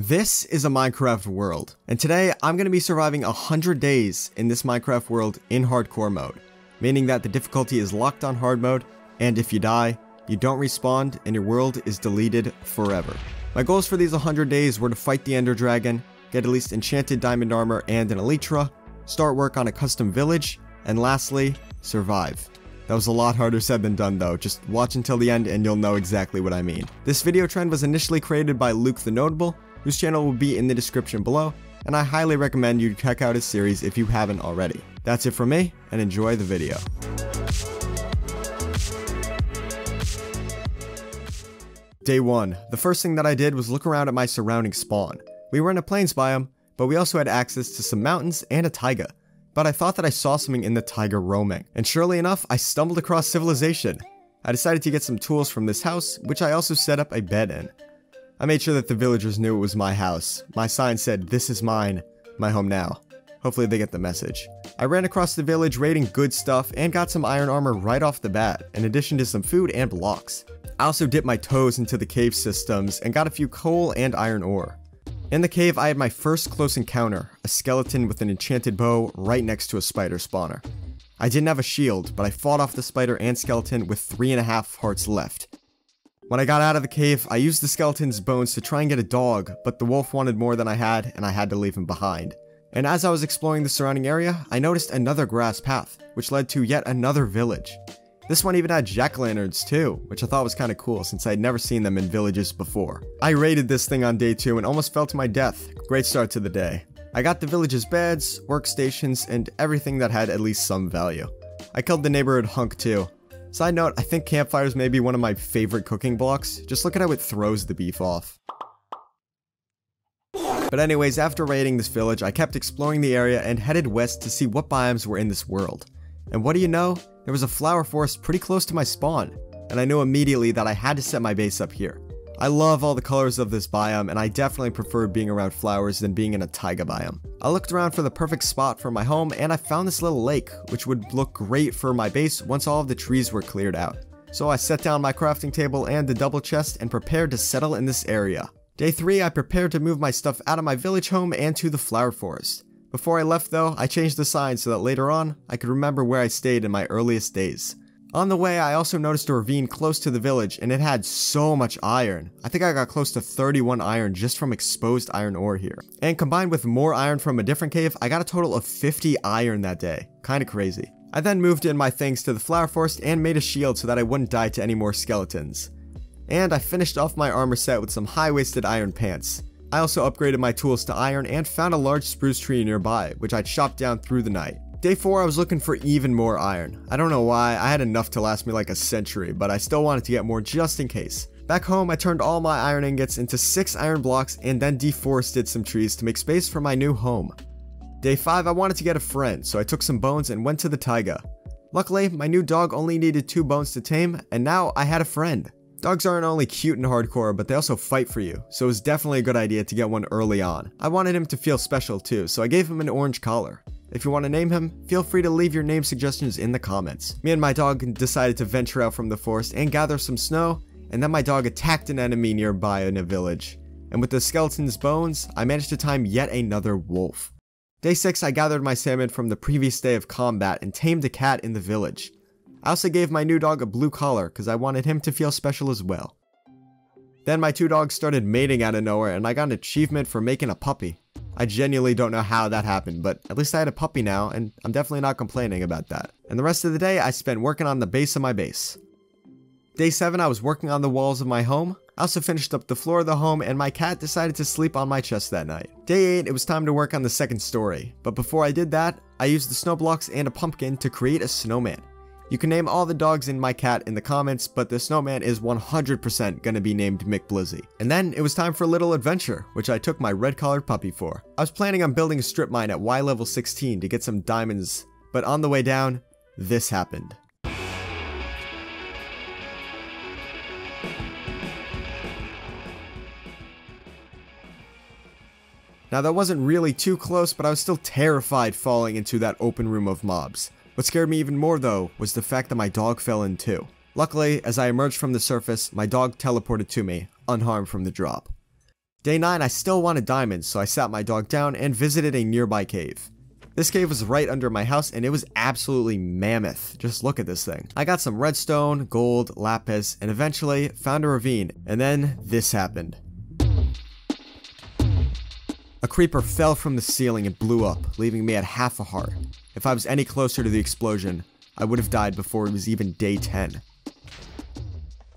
This is a Minecraft world, and today I'm going to be surviving 100 days in this Minecraft world in hardcore mode, meaning that the difficulty is locked on hard mode, and if you die, you don't respawn and your world is deleted forever. My goals for these 100 days were to fight the Ender Dragon, get at least enchanted diamond armor and an elytra, start work on a custom village, and lastly, survive. That was a lot harder said than done though, just watch until the end and you'll know exactly what I mean. This video trend was initially created by Luke the Notable, whose channel will be in the description below, and I highly recommend you check out his series if you haven't already. That's it from me, and enjoy the video. Day 1. The first thing that I did was look around at my surrounding spawn. We were in a plains biome, but we also had access to some mountains and a taiga. But I thought that I saw something in the taiga roaming, and surely enough, I stumbled across civilization. I decided to get some tools from this house, which I also set up a bed in. I made sure that the villagers knew it was my house. My sign said, this is mine, my home now. Hopefully they get the message. I ran across the village raiding good stuff and got some iron armor right off the bat, in addition to some food and blocks. I also dipped my toes into the cave systems and got a few coal and iron ore. In the cave, I had my first close encounter, a skeleton with an enchanted bow right next to a spider spawner. I didn't have a shield, but I fought off the spider and skeleton with three and a half hearts left. When I got out of the cave, I used the skeleton's bones to try and get a dog, but the wolf wanted more than I had, and I had to leave him behind. And as I was exploring the surrounding area, I noticed another grass path, which led to yet another village. This one even had jack-o'-lanterns too, which I thought was kinda cool since I'd never seen them in villages before. I raided this thing on day 2 and almost fell to my death. Great start to the day. I got the village's beds, workstations, and everything that had at least some value. I killed the neighborhood hunk too, Side note, I think campfires may be one of my favorite cooking blocks. Just look at how it throws the beef off. But anyways, after raiding this village, I kept exploring the area and headed west to see what biomes were in this world. And what do you know? There was a flower forest pretty close to my spawn, and I knew immediately that I had to set my base up here. I love all the colors of this biome, and I definitely prefer being around flowers than being in a taiga biome. I looked around for the perfect spot for my home, and I found this little lake, which would look great for my base once all of the trees were cleared out. So I set down my crafting table and the double chest and prepared to settle in this area. Day 3, I prepared to move my stuff out of my village home and to the flower forest. Before I left though, I changed the sign so that later on, I could remember where I stayed in my earliest days. On the way, I also noticed a ravine close to the village, and it had so much iron. I think I got close to 31 iron just from exposed iron ore here. And combined with more iron from a different cave, I got a total of 50 iron that day. Kinda crazy. I then moved in my things to the flower forest and made a shield so that I wouldn't die to any more skeletons. And I finished off my armor set with some high-waisted iron pants. I also upgraded my tools to iron and found a large spruce tree nearby, which I chopped down through the night. Day 4 I was looking for even more iron. I don't know why, I had enough to last me like a century, but I still wanted to get more just in case. Back home, I turned all my iron ingots into 6 iron blocks and then deforested some trees to make space for my new home. Day 5 I wanted to get a friend, so I took some bones and went to the taiga. Luckily, my new dog only needed 2 bones to tame, and now I had a friend. Dogs aren't only cute and hardcore, but they also fight for you, so it was definitely a good idea to get one early on. I wanted him to feel special too, so I gave him an orange collar. If you want to name him, feel free to leave your name suggestions in the comments. Me and my dog decided to venture out from the forest and gather some snow, and then my dog attacked an enemy nearby in a village. And with the skeleton's bones, I managed to time yet another wolf. Day 6 I gathered my salmon from the previous day of combat and tamed a cat in the village. I also gave my new dog a blue collar because I wanted him to feel special as well. Then my two dogs started mating out of nowhere and I got an achievement for making a puppy. I genuinely don't know how that happened, but at least I had a puppy now, and I'm definitely not complaining about that. And the rest of the day, I spent working on the base of my base. Day 7, I was working on the walls of my home. I also finished up the floor of the home, and my cat decided to sleep on my chest that night. Day 8, it was time to work on the second story, but before I did that, I used the snow blocks and a pumpkin to create a snowman. You can name all the dogs in my cat in the comments, but the snowman is 100% gonna be named McBlizzy. And then it was time for a little adventure, which I took my red collared puppy for. I was planning on building a strip mine at Y level 16 to get some diamonds, but on the way down, this happened. Now that wasn't really too close, but I was still terrified falling into that open room of mobs. What scared me even more though was the fact that my dog fell in too. Luckily, as I emerged from the surface, my dog teleported to me, unharmed from the drop. Day 9, I still wanted diamonds, so I sat my dog down and visited a nearby cave. This cave was right under my house and it was absolutely mammoth. Just look at this thing. I got some redstone, gold, lapis, and eventually found a ravine. And then this happened. A creeper fell from the ceiling and blew up, leaving me at half a heart. If I was any closer to the explosion, I would have died before it was even day 10.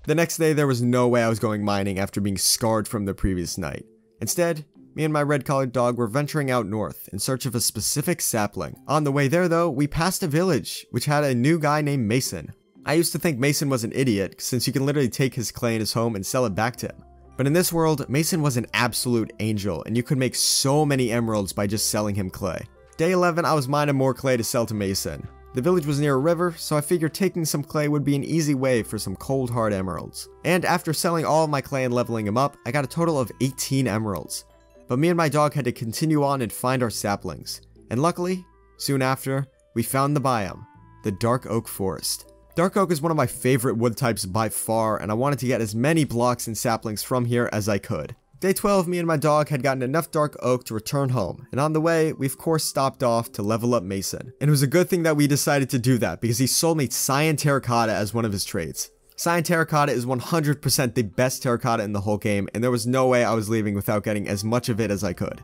The next day, there was no way I was going mining after being scarred from the previous night. Instead, me and my red collared dog were venturing out north in search of a specific sapling. On the way there though, we passed a village, which had a new guy named Mason. I used to think Mason was an idiot, since you can literally take his clay in his home and sell it back to him. But in this world, Mason was an absolute angel, and you could make so many emeralds by just selling him clay. Day 11, I was mining more clay to sell to Mason. The village was near a river, so I figured taking some clay would be an easy way for some cold hard emeralds. And after selling all of my clay and leveling him up, I got a total of 18 emeralds. But me and my dog had to continue on and find our saplings. And luckily, soon after, we found the biome, the Dark Oak Forest. Dark Oak is one of my favorite wood types by far, and I wanted to get as many blocks and saplings from here as I could. Day 12, me and my dog had gotten enough dark oak to return home, and on the way, we of course stopped off to level up Mason. And it was a good thing that we decided to do that, because he sold me cyan terracotta as one of his trades. Cyan Terracotta is 100% the best terracotta in the whole game, and there was no way I was leaving without getting as much of it as I could.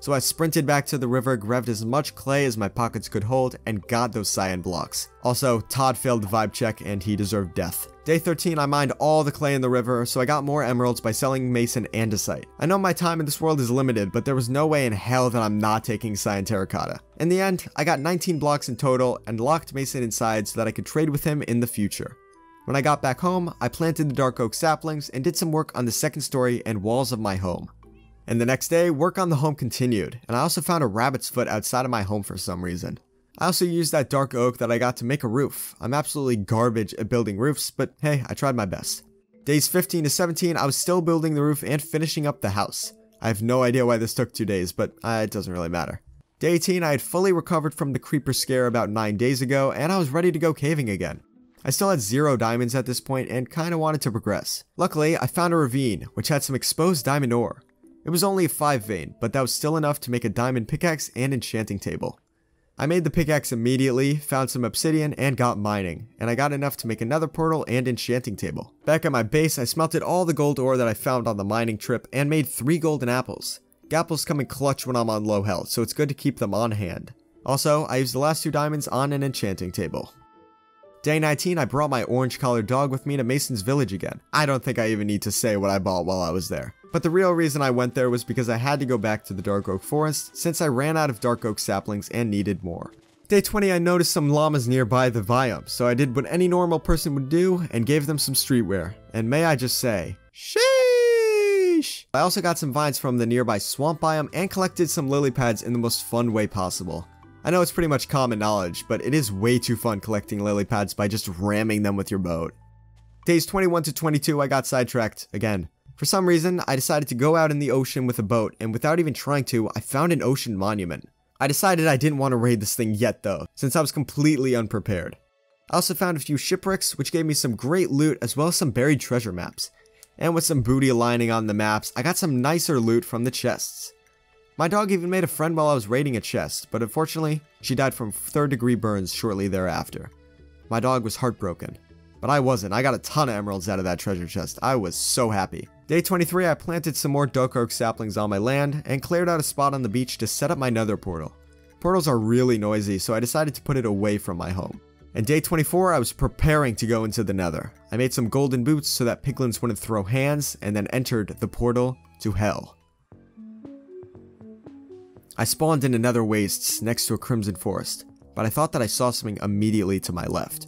So I sprinted back to the river, grabbed as much clay as my pockets could hold, and got those cyan blocks. Also, Todd failed the vibe check and he deserved death. Day 13, I mined all the clay in the river, so I got more emeralds by selling mason and andesite. I know my time in this world is limited, but there was no way in hell that I'm not taking cyan terracotta. In the end, I got 19 blocks in total and locked mason inside so that I could trade with him in the future. When I got back home, I planted the dark oak saplings and did some work on the second story and walls of my home. And the next day, work on the home continued, and I also found a rabbit's foot outside of my home for some reason. I also used that dark oak that I got to make a roof. I'm absolutely garbage at building roofs, but hey, I tried my best. Days 15 to 17, I was still building the roof and finishing up the house. I have no idea why this took two days, but uh, it doesn't really matter. Day 18, I had fully recovered from the creeper scare about 9 days ago, and I was ready to go caving again. I still had zero diamonds at this point and kinda wanted to progress. Luckily, I found a ravine, which had some exposed diamond ore. It was only a 5 vein, but that was still enough to make a diamond pickaxe and enchanting table. I made the pickaxe immediately, found some obsidian, and got mining, and I got enough to make another portal and enchanting table. Back at my base, I smelted all the gold ore that I found on the mining trip and made 3 golden apples. Apples come in clutch when I'm on low health, so it's good to keep them on hand. Also, I used the last two diamonds on an enchanting table. Day 19, I brought my orange collared dog with me to Mason's village again. I don't think I even need to say what I bought while I was there. But the real reason I went there was because I had to go back to the Dark Oak Forest since I ran out of Dark Oak saplings and needed more. Day 20, I noticed some llamas nearby the biome, so I did what any normal person would do and gave them some streetwear. And may I just say, sheesh! I also got some vines from the nearby swamp biome and collected some lily pads in the most fun way possible. I know it's pretty much common knowledge, but it is way too fun collecting lily pads by just ramming them with your boat. Days 21 to 22, I got sidetracked again. For some reason, I decided to go out in the ocean with a boat, and without even trying to, I found an ocean monument. I decided I didn't want to raid this thing yet though, since I was completely unprepared. I also found a few shipwrecks, which gave me some great loot as well as some buried treasure maps. And with some booty aligning on the maps, I got some nicer loot from the chests. My dog even made a friend while I was raiding a chest, but unfortunately, she died from third degree burns shortly thereafter. My dog was heartbroken. But I wasn't, I got a ton of emeralds out of that treasure chest, I was so happy. Day 23, I planted some more dark oak saplings on my land, and cleared out a spot on the beach to set up my nether portal. Portals are really noisy, so I decided to put it away from my home. And day 24, I was preparing to go into the nether. I made some golden boots so that piglins wouldn't throw hands, and then entered the portal to hell. I spawned in a nether wastes next to a crimson forest, but I thought that I saw something immediately to my left.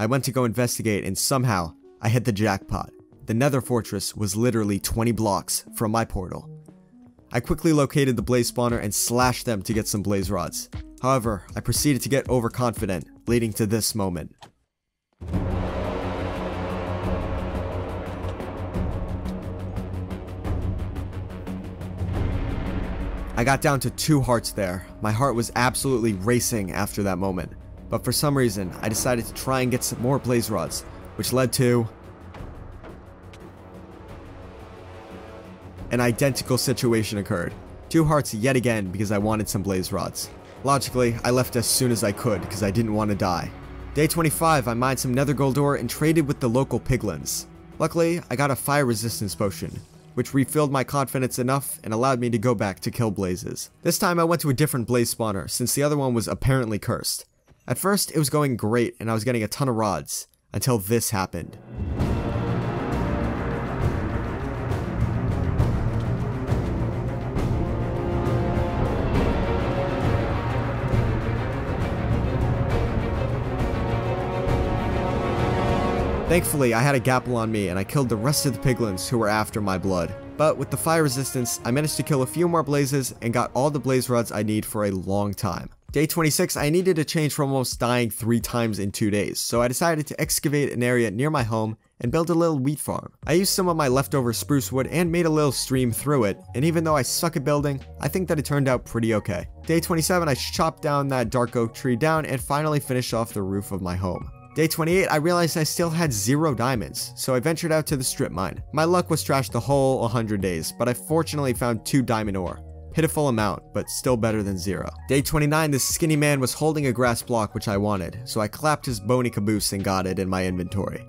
I went to go investigate and somehow I hit the jackpot. The nether fortress was literally 20 blocks from my portal. I quickly located the blaze spawner and slashed them to get some blaze rods. However, I proceeded to get overconfident, leading to this moment. I got down to two hearts there. My heart was absolutely racing after that moment. But for some reason, I decided to try and get some more blaze rods, which led to... an identical situation occurred. Two hearts yet again because I wanted some blaze rods. Logically, I left as soon as I could because I didn't want to die. Day 25, I mined some nether gold ore and traded with the local piglins. Luckily, I got a fire resistance potion, which refilled my confidence enough and allowed me to go back to kill blazes. This time I went to a different blaze spawner since the other one was apparently cursed. At first, it was going great and I was getting a ton of rods, until this happened. Thankfully, I had a gapple on me and I killed the rest of the piglins who were after my blood. But with the fire resistance, I managed to kill a few more blazes and got all the blaze rods I need for a long time. Day 26, I needed to change from almost dying three times in two days, so I decided to excavate an area near my home and build a little wheat farm. I used some of my leftover spruce wood and made a little stream through it, and even though I suck at building, I think that it turned out pretty okay. Day 27, I chopped down that dark oak tree down and finally finished off the roof of my home. Day 28, I realized I still had zero diamonds, so I ventured out to the strip mine. My luck was trashed the whole 100 days, but I fortunately found two diamond ore. Pitiful amount, but still better than zero. Day 29, this skinny man was holding a grass block which I wanted, so I clapped his bony caboose and got it in my inventory.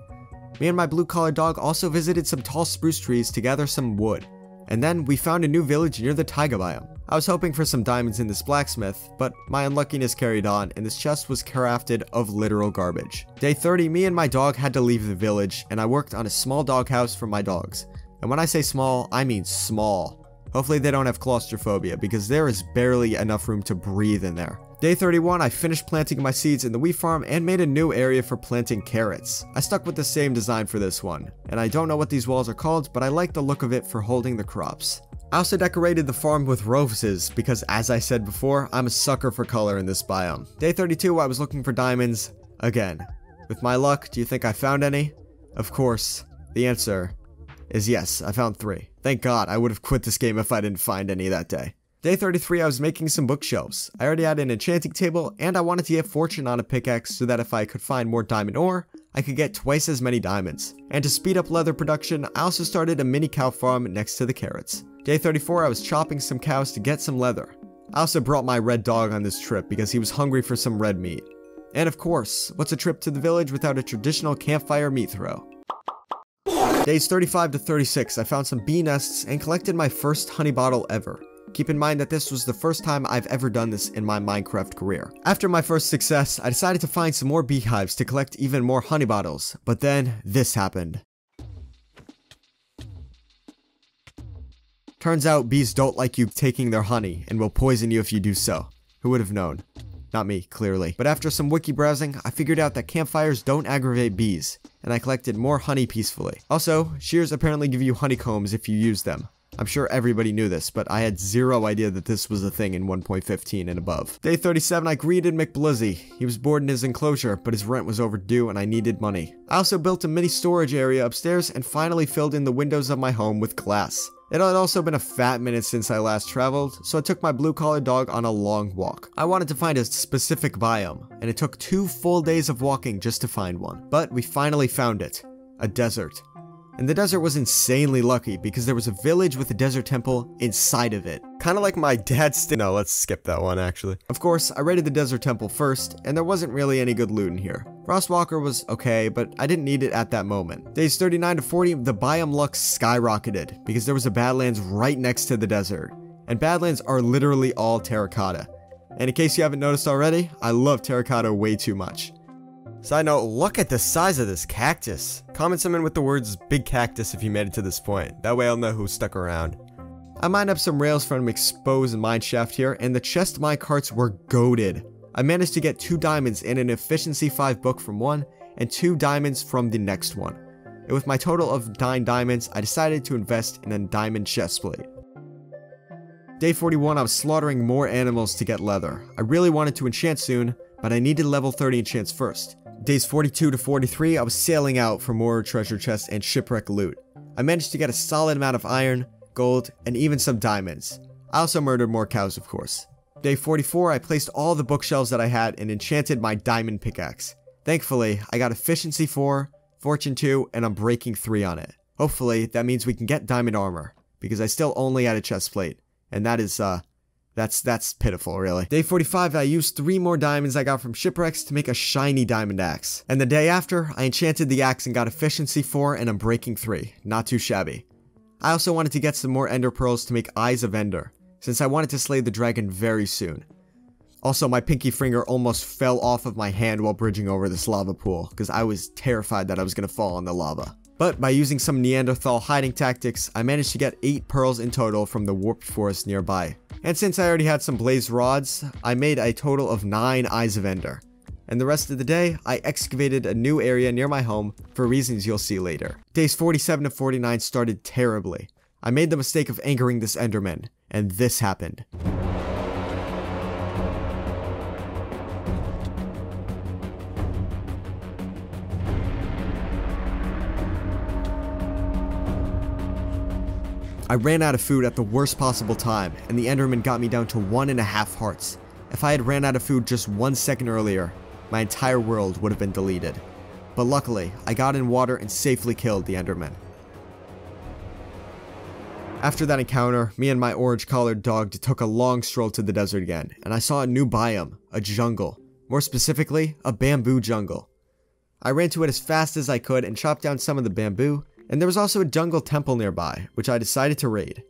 Me and my blue collar dog also visited some tall spruce trees to gather some wood. And then we found a new village near the taiga biome. I was hoping for some diamonds in this blacksmith, but my unluckiness carried on and this chest was crafted of literal garbage. Day 30, me and my dog had to leave the village and I worked on a small doghouse for my dogs. And when I say small, I mean small. Hopefully they don't have claustrophobia because there is barely enough room to breathe in there. Day 31, I finished planting my seeds in the wheat farm and made a new area for planting carrots. I stuck with the same design for this one, and I don't know what these walls are called, but I like the look of it for holding the crops. I also decorated the farm with roses because as I said before, I'm a sucker for color in this biome. Day 32, I was looking for diamonds again. With my luck, do you think I found any? Of course, the answer is yes, I found three. Thank god, I would have quit this game if I didn't find any that day. Day 33, I was making some bookshelves. I already had an enchanting table, and I wanted to get fortune on a pickaxe so that if I could find more diamond ore, I could get twice as many diamonds. And to speed up leather production, I also started a mini cow farm next to the carrots. Day 34, I was chopping some cows to get some leather. I also brought my red dog on this trip because he was hungry for some red meat. And of course, what's a trip to the village without a traditional campfire meat throw? Days 35 to 36, I found some bee nests and collected my first honey bottle ever. Keep in mind that this was the first time I've ever done this in my Minecraft career. After my first success, I decided to find some more beehives to collect even more honey bottles, but then this happened. Turns out bees don't like you taking their honey and will poison you if you do so. Who would have known? Not me, clearly. But after some wiki browsing, I figured out that campfires don't aggravate bees, and I collected more honey peacefully. Also, shears apparently give you honeycombs if you use them. I'm sure everybody knew this, but I had zero idea that this was a thing in 1.15 and above. Day 37, I greeted McBlizzy. He was bored in his enclosure, but his rent was overdue and I needed money. I also built a mini storage area upstairs and finally filled in the windows of my home with glass. It had also been a fat minute since I last traveled, so I took my blue collar dog on a long walk. I wanted to find a specific biome, and it took two full days of walking just to find one. But we finally found it. A desert. And the desert was insanely lucky because there was a village with a desert temple inside of it. Kind of like my dad's No, let's skip that one actually. Of course, I raided the desert temple first, and there wasn't really any good loot in here. Frostwalker was okay, but I didn't need it at that moment. Days 39 to 40, the biome luck skyrocketed because there was a Badlands right next to the desert. And Badlands are literally all terracotta. And in case you haven't noticed already, I love terracotta way too much. Side note, look at the size of this cactus. Comment something with the words big cactus if you made it to this point. That way I'll know who stuck around. I mined up some rails from an exposed mine shaft here, and the chest mine carts were goaded. I managed to get 2 diamonds and an efficiency 5 book from one, and 2 diamonds from the next one. And with my total of 9 diamonds, I decided to invest in a diamond chest plate. Day 41, I was slaughtering more animals to get leather. I really wanted to enchant soon, but I needed level 30 enchants first. Days 42 to 43, I was sailing out for more treasure chests and shipwreck loot. I managed to get a solid amount of iron, gold, and even some diamonds. I also murdered more cows, of course. Day 44, I placed all the bookshelves that I had and enchanted my diamond pickaxe. Thankfully, I got efficiency 4, fortune 2, and Unbreaking 3 on it. Hopefully, that means we can get diamond armor. because I still only had a chest plate, and that is, uh, that's that's pitiful, really. Day 45, I used three more diamonds I got from shipwrecks to make a shiny diamond axe. And the day after, I enchanted the axe and got efficiency 4 and unbreaking 3. Not too shabby. I also wanted to get some more ender pearls to make Eyes of Ender, since I wanted to slay the dragon very soon. Also, my pinky finger almost fell off of my hand while bridging over this lava pool, because I was terrified that I was going to fall in the lava. But by using some Neanderthal hiding tactics, I managed to get 8 pearls in total from the warped forest nearby. And since I already had some blaze rods, I made a total of 9 Eyes of Ender. And the rest of the day, I excavated a new area near my home for reasons you'll see later. Days 47 to 49 started terribly. I made the mistake of angering this Enderman, and this happened. I ran out of food at the worst possible time, and the Enderman got me down to one and a half hearts. If I had ran out of food just one second earlier, my entire world would have been deleted. But luckily, I got in water and safely killed the Enderman. After that encounter, me and my orange-collared dog took a long stroll to the desert again, and I saw a new biome, a jungle. More specifically, a bamboo jungle. I ran to it as fast as I could and chopped down some of the bamboo, and there was also a jungle temple nearby, which I decided to raid.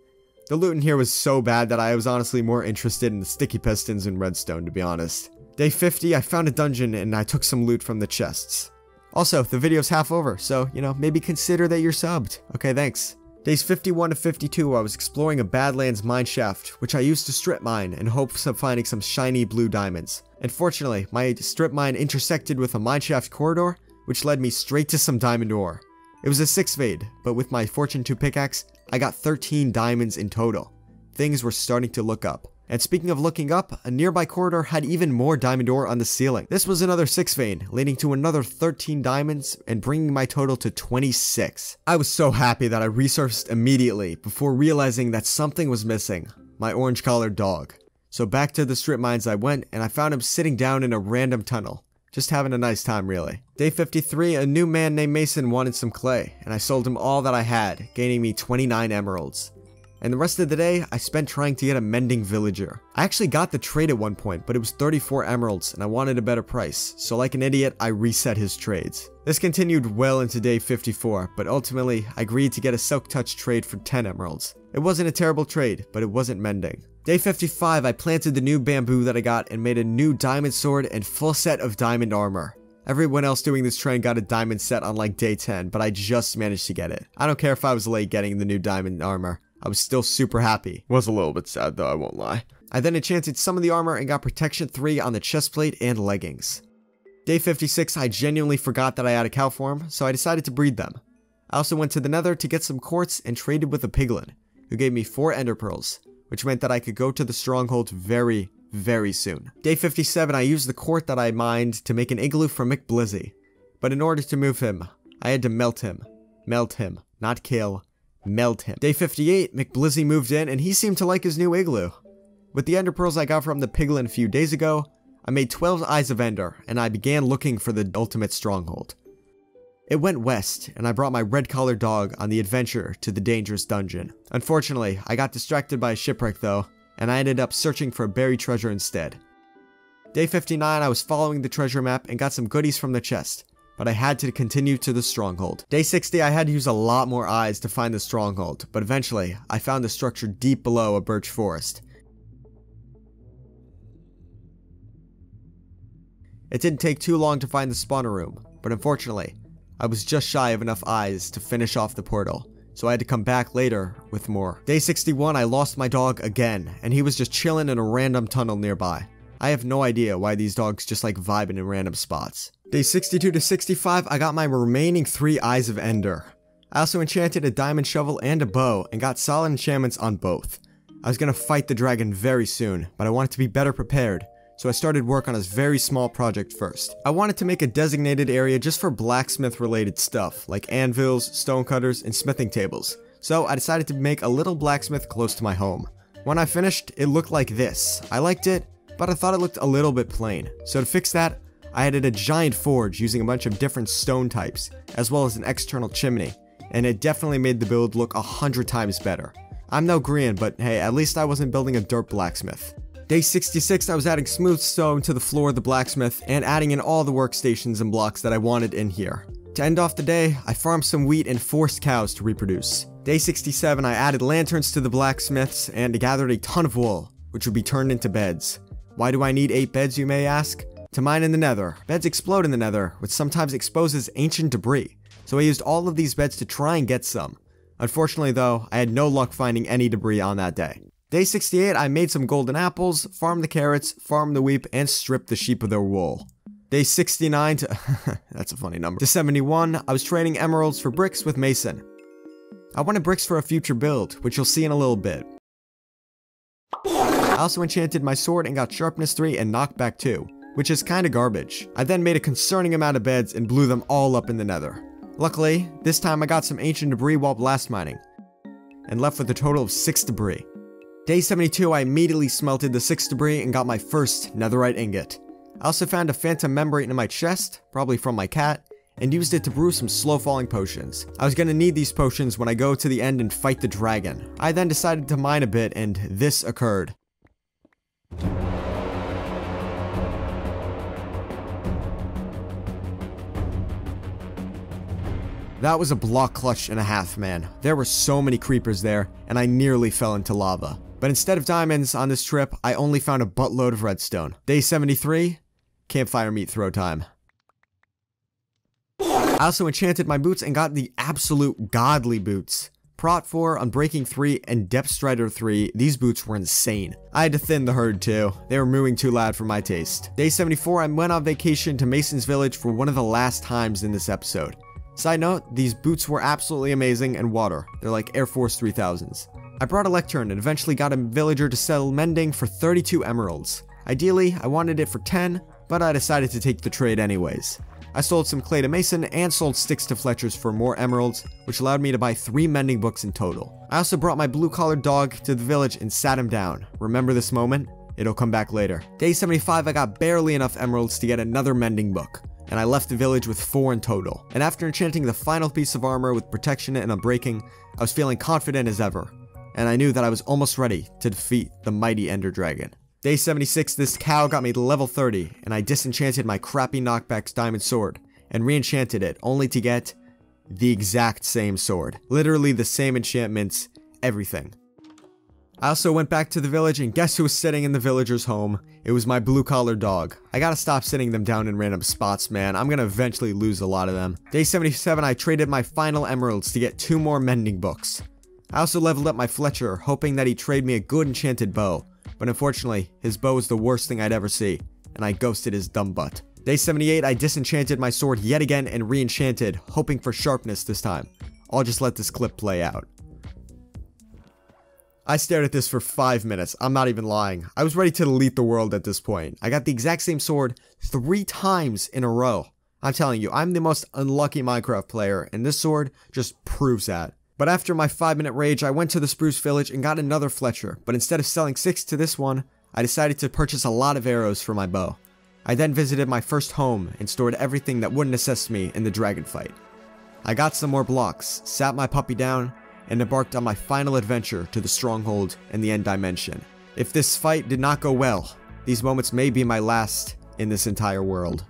The loot in here was so bad that I was honestly more interested in the sticky pistons and redstone, to be honest. Day 50, I found a dungeon and I took some loot from the chests. Also, the video's half over, so, you know, maybe consider that you're subbed. Okay, thanks. Days 51 to 52, I was exploring a Badlands mine shaft, which I used to strip mine in hopes of finding some shiny blue diamonds. Unfortunately, my strip mine intersected with a mineshaft corridor, which led me straight to some diamond ore. It was a 6 fade, but with my Fortune 2 pickaxe, I got 13 diamonds in total. Things were starting to look up. And speaking of looking up, a nearby corridor had even more diamond ore on the ceiling. This was another 6 vein, leading to another 13 diamonds and bringing my total to 26. I was so happy that I resurfaced immediately before realizing that something was missing. My orange collared dog. So back to the strip mines I went and I found him sitting down in a random tunnel. Just having a nice time, really. Day 53, a new man named Mason wanted some clay, and I sold him all that I had, gaining me 29 emeralds. And the rest of the day, I spent trying to get a mending villager. I actually got the trade at one point, but it was 34 emeralds, and I wanted a better price, so like an idiot, I reset his trades. This continued well into day 54, but ultimately, I agreed to get a Silk Touch trade for 10 emeralds. It wasn't a terrible trade, but it wasn't mending. Day 55, I planted the new bamboo that I got and made a new diamond sword and full set of diamond armor. Everyone else doing this trend got a diamond set on like day 10, but I just managed to get it. I don't care if I was late getting the new diamond armor. I was still super happy. Was a little bit sad though, I won't lie. I then enchanted some of the armor and got protection 3 on the chestplate and leggings. Day 56, I genuinely forgot that I had a cow form, so I decided to breed them. I also went to the nether to get some quartz and traded with a piglin, who gave me 4 ender pearls, which meant that I could go to the stronghold very, very soon. Day 57, I used the quartz that I mined to make an igloo for McBlizzy. But in order to move him, I had to melt him. Melt him. Not kill. Melt him. Day 58, McBlizzy moved in and he seemed to like his new igloo. With the ender pearls I got from the piglin a few days ago, I made 12 Eyes of Ender, and I began looking for the ultimate stronghold. It went west, and I brought my red collar dog on the adventure to the dangerous dungeon. Unfortunately, I got distracted by a shipwreck though, and I ended up searching for a buried treasure instead. Day 59, I was following the treasure map and got some goodies from the chest, but I had to continue to the stronghold. Day 60, I had to use a lot more eyes to find the stronghold, but eventually, I found the structure deep below a birch forest. It didn't take too long to find the spawner room, but unfortunately, I was just shy of enough eyes to finish off the portal, so I had to come back later with more. Day 61, I lost my dog again, and he was just chilling in a random tunnel nearby. I have no idea why these dogs just like vibing in random spots. Day 62 to 65, I got my remaining 3 Eyes of Ender. I also enchanted a diamond shovel and a bow, and got solid enchantments on both. I was gonna fight the dragon very soon, but I wanted to be better prepared, so I started work on a very small project first. I wanted to make a designated area just for blacksmith related stuff, like anvils, stonecutters, and smithing tables. So I decided to make a little blacksmith close to my home. When I finished, it looked like this. I liked it, but I thought it looked a little bit plain. So to fix that, I added a giant forge using a bunch of different stone types, as well as an external chimney, and it definitely made the build look a hundred times better. I'm no Grian, but hey, at least I wasn't building a dirt blacksmith. Day 66, I was adding smooth stone to the floor of the blacksmith and adding in all the workstations and blocks that I wanted in here. To end off the day, I farmed some wheat and forced cows to reproduce. Day 67, I added lanterns to the blacksmiths and gathered a ton of wool, which would be turned into beds. Why do I need 8 beds, you may ask? To mine in the nether. Beds explode in the nether, which sometimes exposes ancient debris, so I used all of these beds to try and get some. Unfortunately though, I had no luck finding any debris on that day. Day 68, I made some golden apples, farmed the carrots, farmed the wheat, and stripped the sheep of their wool. Day 69 to, that's a funny number, to 71, I was trading emeralds for bricks with Mason. I wanted bricks for a future build, which you'll see in a little bit. I also enchanted my sword and got sharpness 3 and knockback 2, which is kinda garbage. I then made a concerning amount of beds and blew them all up in the nether. Luckily, this time I got some ancient debris while blast mining, and left with a total of 6 debris. Day 72, I immediately smelted the 6 debris and got my first netherite ingot. I also found a phantom membrane in my chest, probably from my cat, and used it to brew some slow falling potions. I was gonna need these potions when I go to the end and fight the dragon. I then decided to mine a bit and this occurred. That was a block clutch and a half, man. There were so many creepers there, and I nearly fell into lava. But instead of diamonds on this trip, I only found a buttload of redstone. Day 73, campfire meat throw time. I also enchanted my boots and got the absolute godly boots. Prot 4, Unbreaking 3, and Depth Strider 3, these boots were insane. I had to thin the herd too. They were moving too loud for my taste. Day 74, I went on vacation to Mason's Village for one of the last times in this episode. Side note, these boots were absolutely amazing and water. They're like Air Force 3000s. I brought a lectern and eventually got a villager to sell mending for 32 emeralds. Ideally, I wanted it for 10, but I decided to take the trade anyways. I sold some clay to Mason and sold sticks to Fletcher's for more emeralds, which allowed me to buy 3 mending books in total. I also brought my blue-collared dog to the village and sat him down. Remember this moment? It'll come back later. Day 75, I got barely enough emeralds to get another mending book and I left the village with 4 in total. And after enchanting the final piece of armor with protection and unbreaking, I was feeling confident as ever and I knew that I was almost ready to defeat the mighty Ender Dragon. Day 76, this cow got me to level 30, and I disenchanted my crappy knockback's diamond sword, and re-enchanted it, only to get the exact same sword. Literally the same enchantments, everything. I also went back to the village and guess who was sitting in the villager's home? It was my blue collar dog. I gotta stop sitting them down in random spots, man. I'm gonna eventually lose a lot of them. Day 77, I traded my final emeralds to get two more mending books. I also leveled up my Fletcher, hoping that he'd trade me a good enchanted bow, but unfortunately, his bow was the worst thing I'd ever see, and I ghosted his dumb butt. Day 78, I disenchanted my sword yet again and re-enchanted, hoping for sharpness this time. I'll just let this clip play out. I stared at this for 5 minutes, I'm not even lying. I was ready to delete the world at this point. I got the exact same sword 3 times in a row. I'm telling you, I'm the most unlucky Minecraft player, and this sword just proves that. But after my 5 minute rage, I went to the Spruce Village and got another Fletcher, but instead of selling 6 to this one, I decided to purchase a lot of arrows for my bow. I then visited my first home and stored everything that wouldn't assist me in the dragon fight. I got some more blocks, sat my puppy down, and embarked on my final adventure to the stronghold and the end dimension. If this fight did not go well, these moments may be my last in this entire world.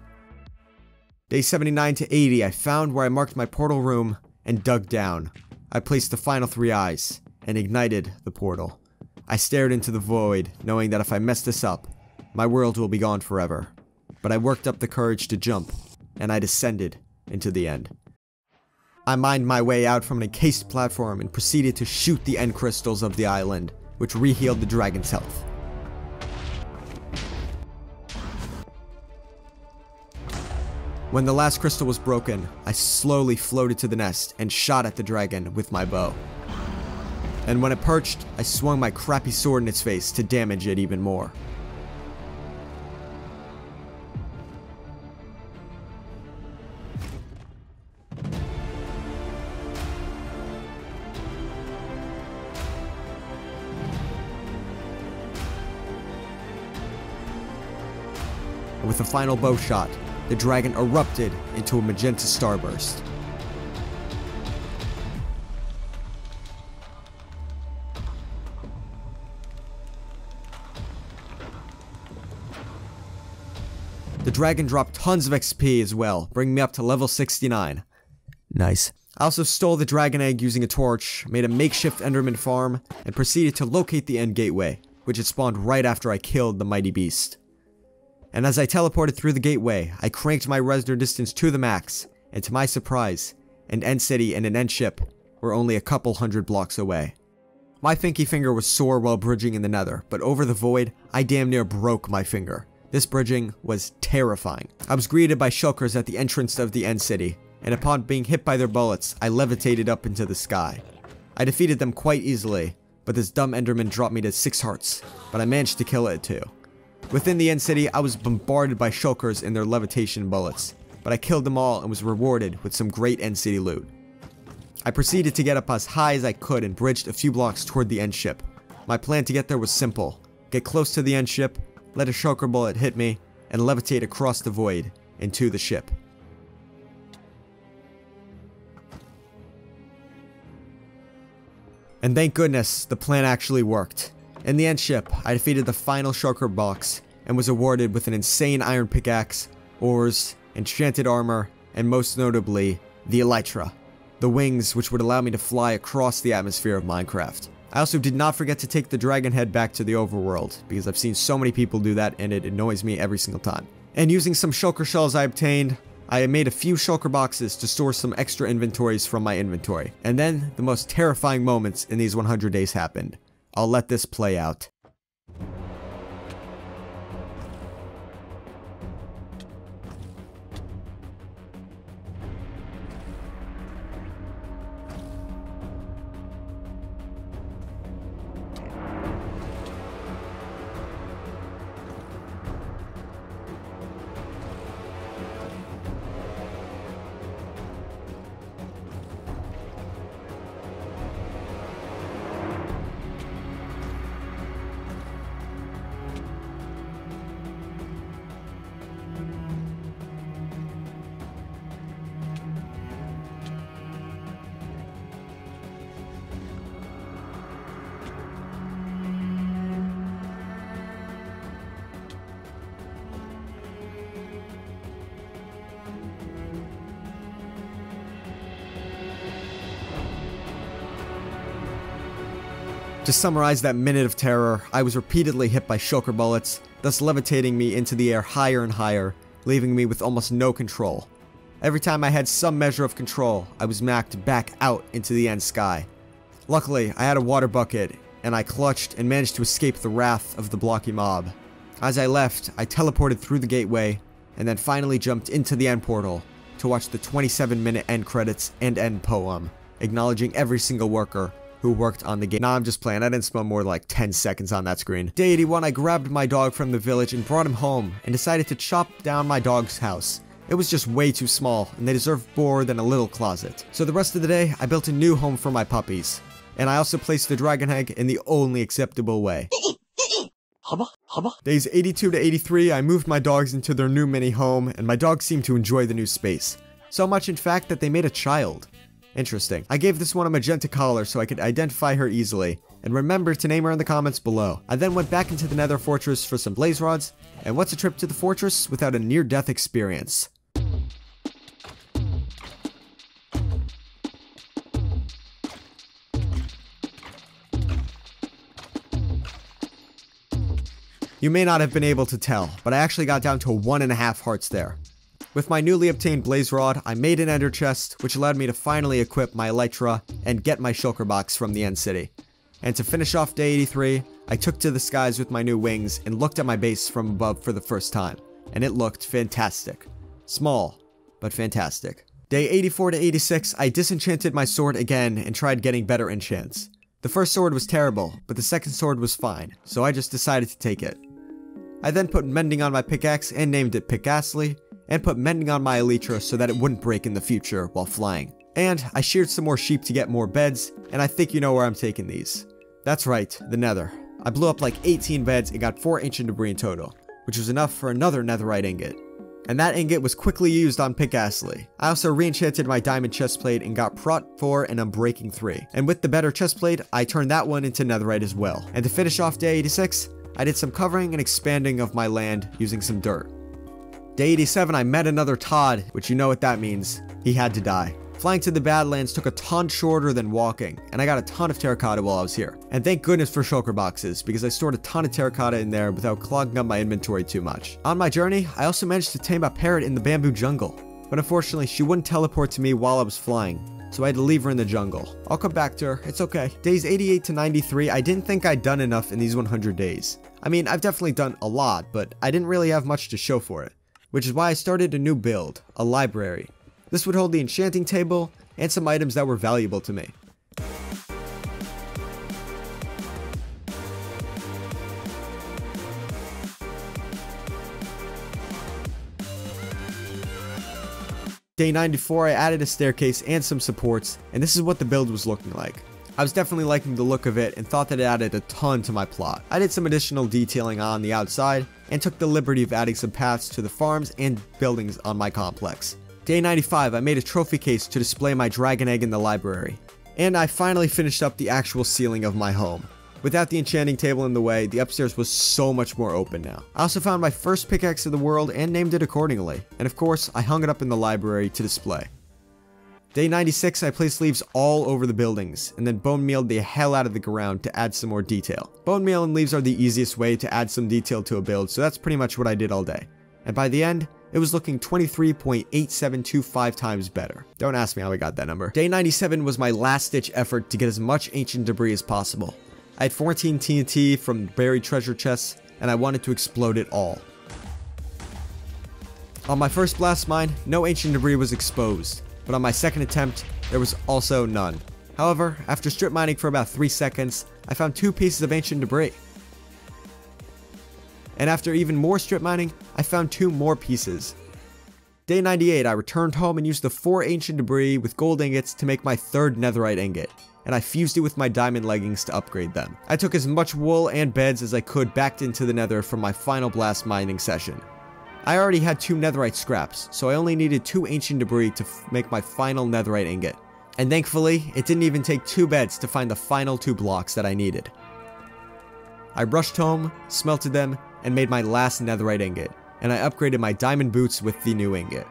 Day 79 to 80, I found where I marked my portal room and dug down. I placed the final three eyes and ignited the portal. I stared into the void, knowing that if I mess this up, my world will be gone forever. But I worked up the courage to jump, and I descended into the end. I mined my way out from an encased platform and proceeded to shoot the end crystals of the island, which rehealed the dragon's health. When the last crystal was broken, I slowly floated to the nest and shot at the dragon with my bow. And when it perched, I swung my crappy sword in its face to damage it even more. With a final bow shot, the dragon erupted into a magenta starburst. The dragon dropped tons of XP as well, bringing me up to level 69. Nice. I also stole the dragon egg using a torch, made a makeshift enderman farm, and proceeded to locate the end gateway, which had spawned right after I killed the mighty beast. And as I teleported through the gateway, I cranked my render distance to the max, and to my surprise, an end city and an end ship were only a couple hundred blocks away. My pinky finger was sore while bridging in the nether, but over the void, I damn near broke my finger. This bridging was terrifying. I was greeted by shulkers at the entrance of the end city, and upon being hit by their bullets, I levitated up into the sky. I defeated them quite easily, but this dumb enderman dropped me to 6 hearts, but I managed to kill it too. Within the end city, I was bombarded by shulkers and their levitation bullets, but I killed them all and was rewarded with some great end city loot. I proceeded to get up as high as I could and bridged a few blocks toward the end ship. My plan to get there was simple. Get close to the end ship, let a shulker bullet hit me, and levitate across the void into the ship. And thank goodness, the plan actually worked. In the end ship, I defeated the final shulker box and was awarded with an insane iron pickaxe, ores, enchanted armor, and most notably, the Elytra the wings which would allow me to fly across the atmosphere of Minecraft. I also did not forget to take the dragon head back to the overworld, because I've seen so many people do that and it annoys me every single time. And using some shulker shells I obtained, I made a few shulker boxes to store some extra inventories from my inventory. And then, the most terrifying moments in these 100 days happened. I'll let this play out. To summarize that minute of terror, I was repeatedly hit by shulker bullets, thus levitating me into the air higher and higher, leaving me with almost no control. Every time I had some measure of control, I was macked back out into the end sky. Luckily, I had a water bucket, and I clutched and managed to escape the wrath of the blocky mob. As I left, I teleported through the gateway, and then finally jumped into the end portal to watch the 27 minute end credits and end poem, acknowledging every single worker who worked on the game. Nah, I'm just playing. I didn't spend more like 10 seconds on that screen. Day 81, I grabbed my dog from the village and brought him home and decided to chop down my dog's house. It was just way too small, and they deserved more than a little closet. So the rest of the day, I built a new home for my puppies. And I also placed the dragon egg in the only acceptable way. Days 82 to 83, I moved my dogs into their new mini home, and my dogs seemed to enjoy the new space. So much in fact that they made a child. Interesting. I gave this one a magenta collar so I could identify her easily, and remember to name her in the comments below. I then went back into the nether fortress for some blaze rods, and what's a trip to the fortress without a near-death experience? You may not have been able to tell, but I actually got down to one and a half hearts there. With my newly obtained blaze rod, I made an ender chest, which allowed me to finally equip my elytra and get my shulker box from the end city. And to finish off day 83, I took to the skies with my new wings and looked at my base from above for the first time, and it looked fantastic. Small, but fantastic. Day 84 to 86, I disenchanted my sword again and tried getting better enchants. The first sword was terrible, but the second sword was fine, so I just decided to take it. I then put mending on my pickaxe and named it Pickassely, and put mending on my elytra so that it wouldn't break in the future while flying. And I sheared some more sheep to get more beds, and I think you know where I'm taking these. That's right, the nether. I blew up like 18 beds and got 4 ancient debris in total, which was enough for another netherite ingot. And that ingot was quickly used on Pickassely. I also re-enchanted my diamond chestplate and got Prot 4 and Unbreaking 3. And with the better chestplate, I turned that one into netherite as well. And to finish off day 86, I did some covering and expanding of my land using some dirt. Day 87, I met another Todd, which you know what that means. He had to die. Flying to the Badlands took a ton shorter than walking, and I got a ton of terracotta while I was here. And thank goodness for shulker boxes, because I stored a ton of terracotta in there without clogging up my inventory too much. On my journey, I also managed to tame a parrot in the bamboo jungle, but unfortunately she wouldn't teleport to me while I was flying, so I had to leave her in the jungle. I'll come back to her, it's okay. Days 88 to 93, I didn't think I'd done enough in these 100 days. I mean, I've definitely done a lot, but I didn't really have much to show for it. Which is why I started a new build, a library. This would hold the enchanting table and some items that were valuable to me. Day 94, I added a staircase and some supports, and this is what the build was looking like. I was definitely liking the look of it and thought that it added a ton to my plot. I did some additional detailing on the outside and took the liberty of adding some paths to the farms and buildings on my complex. Day 95, I made a trophy case to display my dragon egg in the library. And I finally finished up the actual ceiling of my home. Without the enchanting table in the way, the upstairs was so much more open now. I also found my first pickaxe of the world and named it accordingly. And of course, I hung it up in the library to display. Day 96, I placed leaves all over the buildings, and then bone mealed the hell out of the ground to add some more detail. Bone meal and leaves are the easiest way to add some detail to a build, so that's pretty much what I did all day. And by the end, it was looking 23.8725 times better. Don't ask me how I got that number. Day 97 was my last ditch effort to get as much ancient debris as possible. I had 14 TNT from buried treasure chests, and I wanted to explode it all. On my first blast mine, no ancient debris was exposed, but on my second attempt, there was also none. However, after strip mining for about 3 seconds, I found two pieces of ancient debris and after even more strip mining, I found two more pieces. Day 98, I returned home and used the four ancient debris with gold ingots to make my third netherite ingot, and I fused it with my diamond leggings to upgrade them. I took as much wool and beds as I could back into the nether for my final blast mining session. I already had two netherite scraps, so I only needed two ancient debris to make my final netherite ingot. And thankfully, it didn't even take two beds to find the final two blocks that I needed. I rushed home, smelted them, and made my last netherite ingot, and I upgraded my diamond boots with the new ingot.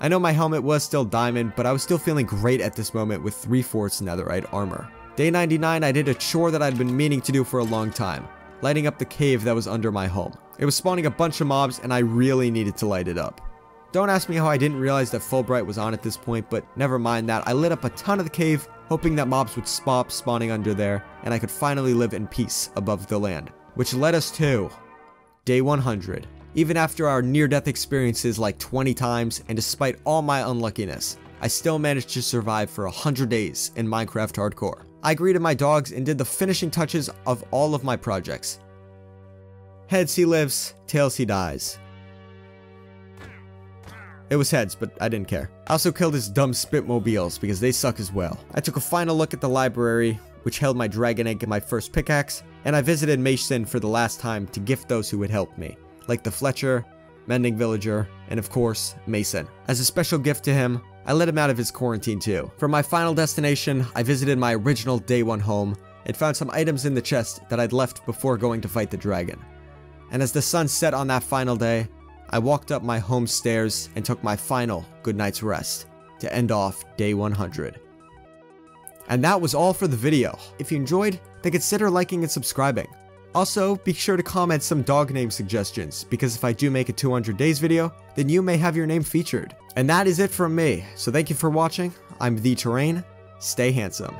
I know my helmet was still diamond, but I was still feeling great at this moment with 3 fourths netherite armor. Day 99, I did a chore that I'd been meaning to do for a long time, lighting up the cave that was under my home. It was spawning a bunch of mobs and I really needed to light it up. Don't ask me how I didn't realize that Fullbright was on at this point, but never mind that. I lit up a ton of the cave, hoping that mobs would stop spawning under there, and I could finally live in peace above the land which led us to day 100. Even after our near-death experiences like 20 times, and despite all my unluckiness, I still managed to survive for 100 days in Minecraft Hardcore. I greeted my dogs and did the finishing touches of all of my projects. Heads he lives, tails he dies. It was heads, but I didn't care. I also killed his dumb spitmobiles because they suck as well. I took a final look at the library, which held my dragon egg and my first pickaxe, and I visited Mason for the last time to gift those who would help me, like the Fletcher, Mending Villager, and of course, Mason. As a special gift to him, I let him out of his quarantine too. For my final destination, I visited my original day one home and found some items in the chest that I'd left before going to fight the dragon. And as the sun set on that final day, I walked up my home stairs and took my final good night's rest to end off day 100. And that was all for the video. If you enjoyed, then consider liking and subscribing. Also, be sure to comment some dog name suggestions, because if I do make a 200 days video, then you may have your name featured. And that is it from me, so thank you for watching, I'm The Terrain, stay handsome.